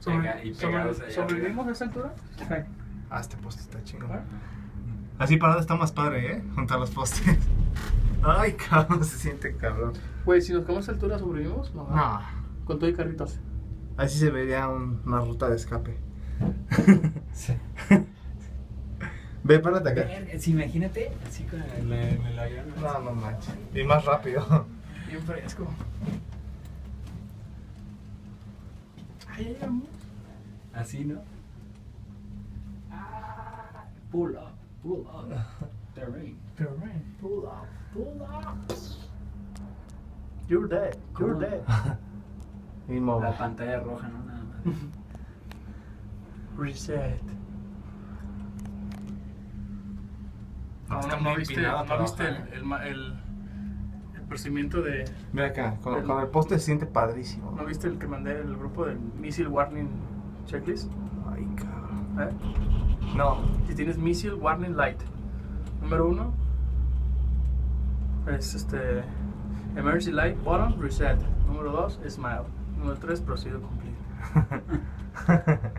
Sobre- y sobre- ¿Sobrevivimos a esa altura? Ah, este poste está chingón. ¿Ah? Así parado está más padre, ¿eh? Junto a los postes. Ay, cabrón, se siente cabrón. Güey, si nos quedamos a esa altura, ¿sobrevivimos? No. No, Con todo y carritos. así se vería un- una ruta de escape. Sí. Ve, párate acá. Sí, imagínate, así con el, en el avión. No, no manches. Y más rápido. Bien fresco. Ay, ya llegamos. Así, ¿no? Ah, Pull up, pull up. Terrain. Man, pull up, pull up. You're dead, you're ¿Cómo? dead. La pantalla roja, ¿no? Nada más. Reset. No, está No, no, viste, no viste el, el, el procedimiento de... Ve acá, con, El- con el poste se siente padrísimo. ¿No viste el que mandé el grupo del Missile Warning Checklist? Ay, cabrón. ¿Eh? No. Si tienes Missile Warning Light, número uno es este Emergency Light Bottom Reset. Número dos Smile. Número tres Procedure Complete.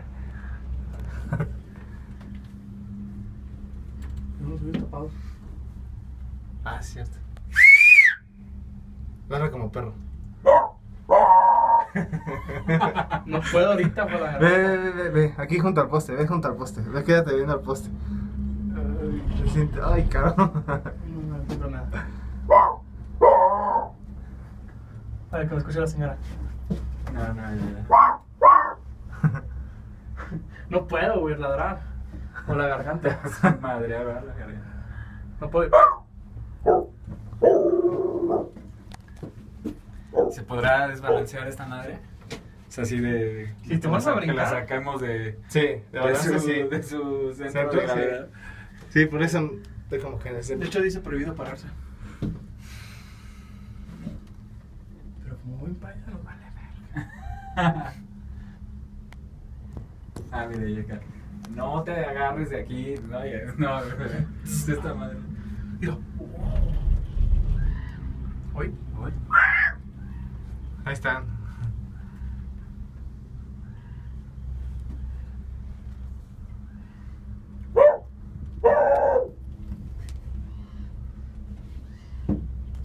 Unos bien tapados. ah, cierto. Ladra como perro. No puedo ahorita por la Ve, ve, ve, ve, ve, aquí junto al poste, ve junto al poste, ve, quédate viendo al poste. Ay, ay, cabrón. no me encuentro nada. A ver, que me escuche la señora. No, no, ya, No puedo, güey, ladrar. Con la garganta. Madre, la carga. No puedo. ¿Se podrá desbalancear esta madre? Es así de. Si te vas a que la brincar. sacamos de. Sí, de De su, sí. de su centro Centro, de gravedad. Sí, por eso estoy como que en el De hecho, dice prohibido pararse. Pero como buen paisa, nos vale ver. ah, mira, ya acá. No te agarres de aquí. No, ya, no, esta madre. Mira. Hoy. Uy. Ahí están.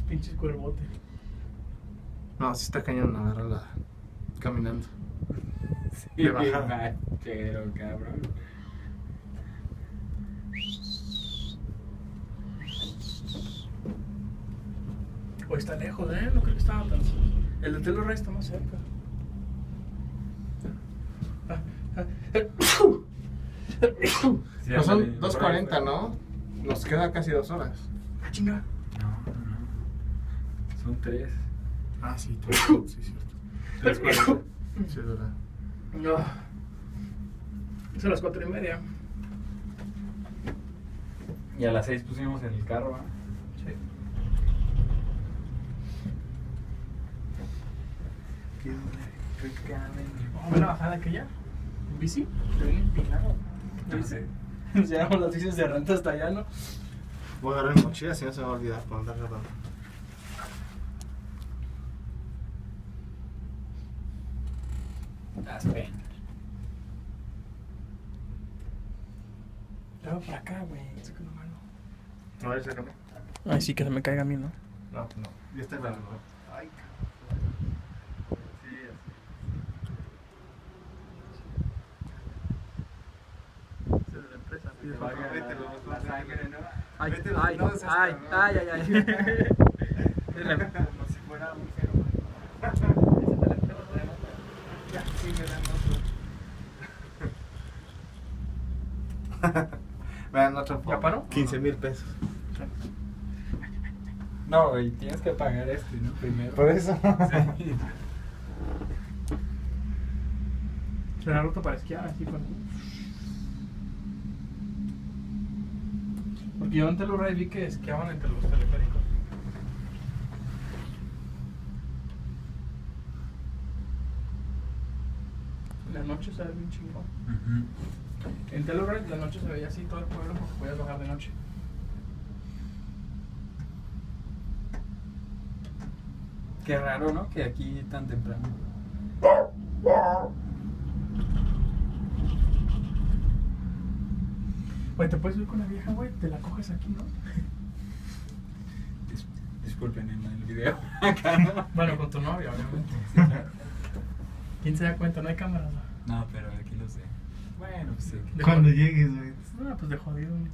Pinches cuervote. No, sí está cañón agarrarla caminando. Sí, De bajada. machero, cabrón. Hoy está lejos, ¿eh? No creo que estaba tan. El de Telo Rey está más cerca. Ah, ah. Sí, ándale, son 2.40, ¿no? Nos queda casi dos horas. Ah, chinga. No, no. Son tres. Ah, sí, tú. sí, cierto. 3.40. Sí, es verdad. No. Es a las cuatro y media. Y a las seis pusimos en el carro, ¿ah? Sí. Vamos a ver la bajada aquella. ¿En bici? Te viene empinado. No sé. Nos llevamos las bicis de renta hasta allá, ¿no? Voy a agarrar mi mochila si no se me va a olvidar por andar agarrando. Las penas. Luego para acá, güey. Saca la mano. Ver, sácame. Ay, sí, que se me caiga a mí, ¿no? No, no. Ya está la Ay, Sí, Se de la empresa. así. Te vaya Vete, la, lo- la sangre, ¿no? Ay, Vete, ay, ay, ay, ay, ay. Es la- Como si fuera un cero. Ya, sí, me dan otro. Vean otra ¿Ya paró? 15 mil pesos. No, güey, tienes que pagar este, ¿no? Primero. Por eso. Sí. Será ruta para esquiar, así con. Porque yo en Telluride vi que esquiaban entre los teleféricos. La noche se ve bien chingón. Ujú. En Telluride la noche se veía así todo el pueblo porque podías bajar de noche. Qué raro, ¿no? Que aquí tan temprano. Oye, te puedes subir con la vieja, güey, te la coges aquí, ¿no? Dis- disculpen en el video. Acá no. Bueno, con tu novia, obviamente. Sí, claro. ¿Quién se da cuenta? No hay cámaras. No, pero aquí lo sé. Bueno, pues sí. Cuando llegues, güey. Ah, pues de jodido. güey.